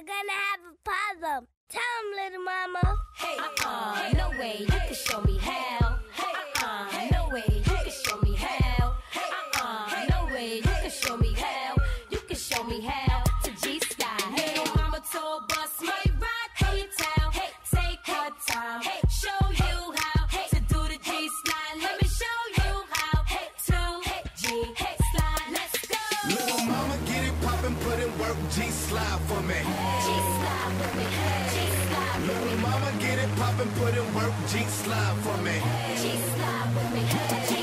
you're gonna have a problem. Tell him, little mama. Hey, uh-uh, no way, you can show me how. Hey, uh-uh, no way, you can show me how. Hey, uh-uh, no way, you can show me how. You can show me how work, G-slide for me. G-Slide with me, G-Slide with Little me. mama get it poppin', put in work, G-slide for me. G-Slide with me,